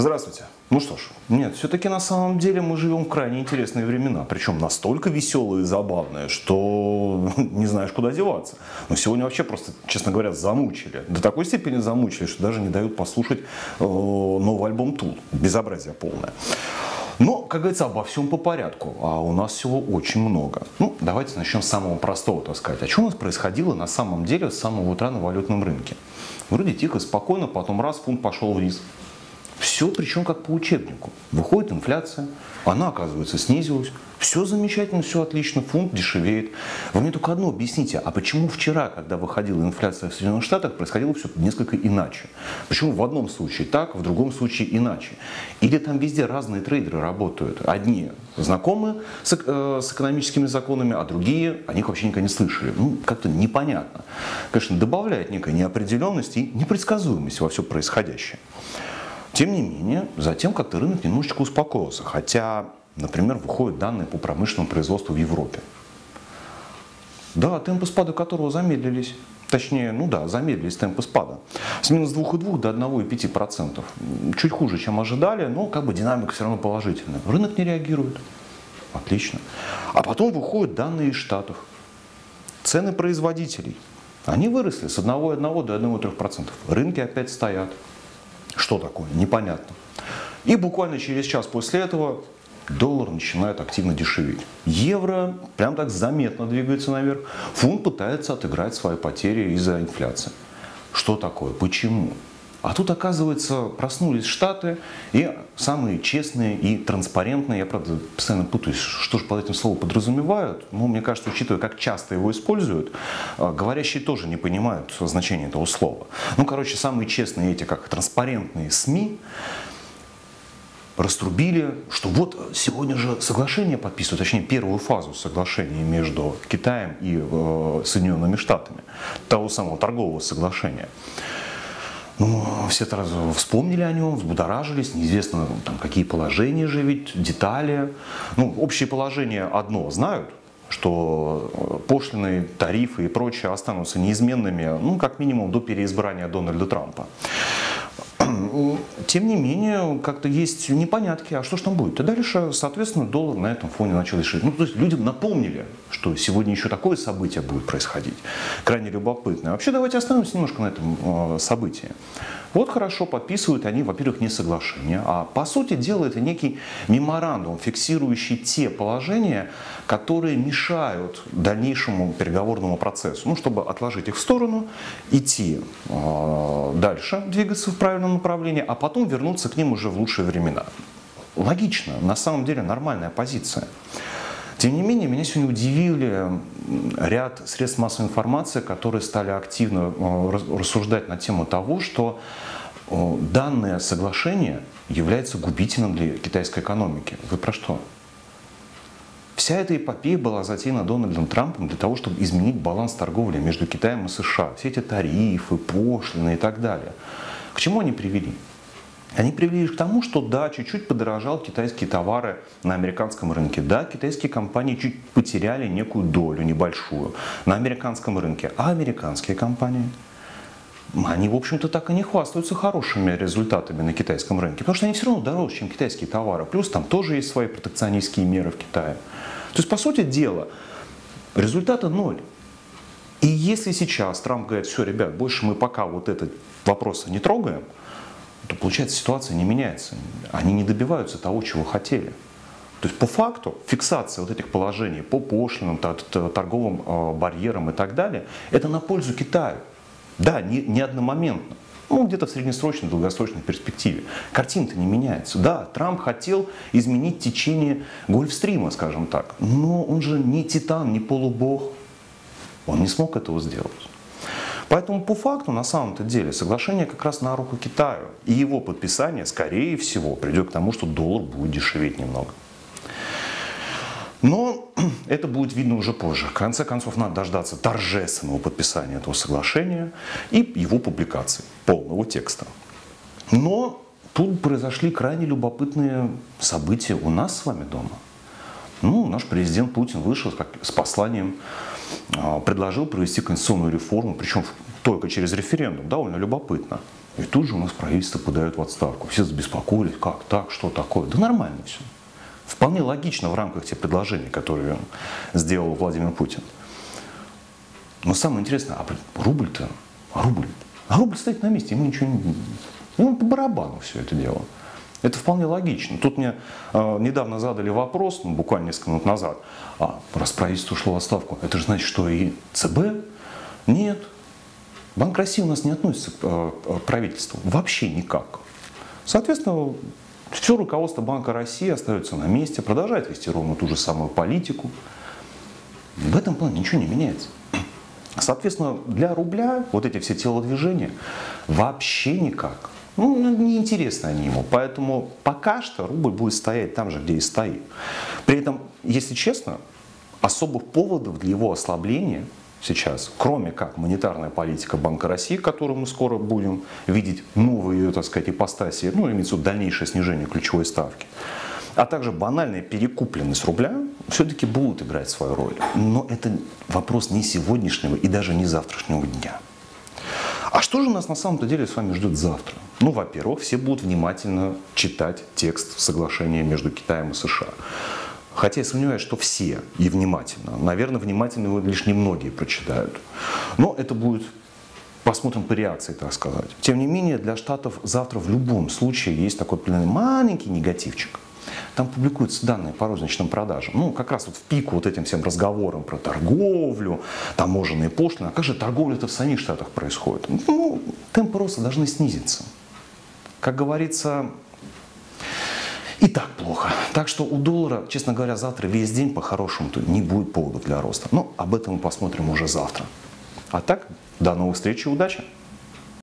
Здравствуйте. Ну что ж, нет, все-таки на самом деле мы живем в крайне интересные времена, причем настолько веселые и забавные, что не знаешь, куда деваться. Но сегодня вообще просто, честно говоря, замучили. До такой степени замучили, что даже не дают послушать э, новый альбом Тут. Безобразие полное. Но, как говорится, обо всем по порядку, а у нас всего очень много. Ну, давайте начнем с самого простого, так сказать. А что у нас происходило на самом деле с самого утра на валютном рынке? Вроде тихо, спокойно, потом раз фунт пошел вниз. Все причем как по учебнику. Выходит инфляция, она, оказывается, снизилась. Все замечательно, все отлично, фунт дешевеет. Вы мне только одно объясните, а почему вчера, когда выходила инфляция в Соединенных Штатах, происходило все несколько иначе? Почему в одном случае так, в другом случае иначе? Или там везде разные трейдеры работают? Одни знакомы с, э, с экономическими законами, а другие о них вообще никогда не слышали. Ну, как-то непонятно. Конечно, добавляет некой неопределенности и непредсказуемости во все происходящее. Тем не менее, затем как-то рынок немножечко успокоился. Хотя, например, выходят данные по промышленному производству в Европе. Да, темпы спада которого замедлились. Точнее, ну да, замедлились темпы спада. С минус 2,2 до 1,5%. Чуть хуже, чем ожидали, но как бы динамика все равно положительная. Рынок не реагирует. Отлично. А потом выходят данные из Штатов. Цены производителей. Они выросли с 1,1 до 1,3%. Рынки опять стоят. Что такое? Непонятно. И буквально через час после этого доллар начинает активно дешеветь. Евро прям так заметно двигается наверх. Фунт пытается отыграть свои потери из-за инфляции. Что такое? Почему? А тут, оказывается, проснулись Штаты, и самые честные и транспарентные, я, правда, постоянно путаюсь, что же под этим словом подразумевают, но мне кажется, учитывая, как часто его используют, а, говорящие тоже не понимают значения этого слова. Ну, короче, самые честные эти, как транспарентные СМИ, раструбили, что вот сегодня же соглашение подписывают, точнее первую фазу соглашения между Китаем и э, Соединенными Штатами, того самого торгового соглашения. Ну, все сразу вспомнили о нем, взбудоражились, неизвестно там, какие положения же ведь, детали. Ну, общее положение одно знают, что э, пошлины, тарифы и прочее останутся неизменными, ну, как минимум, до переизбрания Дональда Трампа. Тем не менее, как-то есть непонятки, а что ж там будет? И дальше, соответственно, доллар на этом фоне начал решить. Ну, то есть людям напомнили, что сегодня еще такое событие будет происходить. Крайне любопытно. Вообще, давайте остановимся немножко на этом э, событии. Вот хорошо подписывают они, во-первых, не соглашение, а по сути дела это некий меморандум, фиксирующий те положения, которые мешают дальнейшему переговорному процессу. Ну, чтобы отложить их в сторону, идти э, дальше, двигаться в правильном направлении, а потом вернуться к ним уже в лучшие времена. Логично, на самом деле нормальная позиция. Тем не менее, меня сегодня удивили ряд средств массовой информации, которые стали активно э, рассуждать на тему того, что данное соглашение является губительным для китайской экономики. Вы про что? Вся эта эпопея была затеяна Дональдом Трампом для того, чтобы изменить баланс торговли между Китаем и США. Все эти тарифы, пошлины и так далее. К чему они привели? Они привели к тому, что да, чуть-чуть подорожал китайские товары на американском рынке. Да, китайские компании чуть потеряли некую долю небольшую на американском рынке. А американские компании? Они, в общем-то, так и не хвастаются хорошими результатами на китайском рынке, потому что они все равно дороже, чем китайские товары. Плюс там тоже есть свои протекционистские меры в Китае. То есть, по сути дела, результата ноль. И если сейчас Трамп говорит, все, ребят, больше мы пока вот этот вопрос не трогаем, то получается ситуация не меняется. Они не добиваются того, чего хотели. То есть по факту фиксация вот этих положений по пошлинам, торговым э, барьерам и так далее, это на пользу Китаю. Да, не, не одномоментно. Ну, где-то в среднесрочной, долгосрочной перспективе. Картина-то не меняется. Да, Трамп хотел изменить течение Гольфстрима, скажем так. Но он же не титан, не полубог. Он не смог этого сделать. Поэтому по факту, на самом-то деле, соглашение как раз на руку Китаю. И его подписание, скорее всего, придет к тому, что доллар будет дешеветь немного. Но это будет видно уже позже. В конце концов, надо дождаться торжественного подписания этого соглашения и его публикации, полного текста. Но тут произошли крайне любопытные события у нас с вами дома. Ну, наш президент Путин вышел с посланием предложил провести конституционную реформу, причем только через референдум, довольно любопытно. И тут же у нас правительство подает в отставку. Все забеспокоились, как так, что такое. Да нормально все. Вполне логично в рамках тех предложений, которые сделал Владимир Путин. Но самое интересное, а рубль-то, а рубль, а рубль стоит на месте, ему ничего не... Ему по барабану все это дело. Это вполне логично. Тут мне э, недавно задали вопрос, ну, буквально несколько минут назад, а раз правительство ушло в отставку, это же значит, что и ЦБ? Нет. Банк России у нас не относится к э, правительству. Вообще никак. Соответственно, все руководство Банка России остается на месте, продолжает вести ровно ту же самую политику. В этом плане ничего не меняется. Соответственно, для рубля вот эти все телодвижения вообще никак. Ну, ну, неинтересны они ему. Поэтому пока что рубль будет стоять там же, где и стоит. При этом, если честно, особых поводов для его ослабления сейчас, кроме как монетарная политика Банка России, которую мы скоро будем видеть новые, так сказать, ипостаси, ну, имеется в виду дальнейшее снижение ключевой ставки, а также банальная перекупленность рубля все-таки будут играть свою роль. Но это вопрос не сегодняшнего и даже не завтрашнего дня. А что же нас на самом-то деле с вами ждет завтра? Ну, во-первых, все будут внимательно читать текст соглашения между Китаем и США. Хотя я сомневаюсь, что все и внимательно. Наверное, внимательно его лишь немногие прочитают. Но это будет посмотрим по реакции, так сказать. Тем не менее, для Штатов завтра в любом случае есть такой маленький негативчик. Там публикуются данные по розничным продажам. Ну, как раз вот в пику вот этим всем разговорам про торговлю, таможенные пошлины. А как же торговля-то в самих Штатах происходит? Ну, темпы роста должны снизиться. Как говорится, и так плохо. Так что у доллара, честно говоря, завтра весь день по-хорошему не будет повода для роста. Но об этом мы посмотрим уже завтра. А так, до новых встреч и удачи!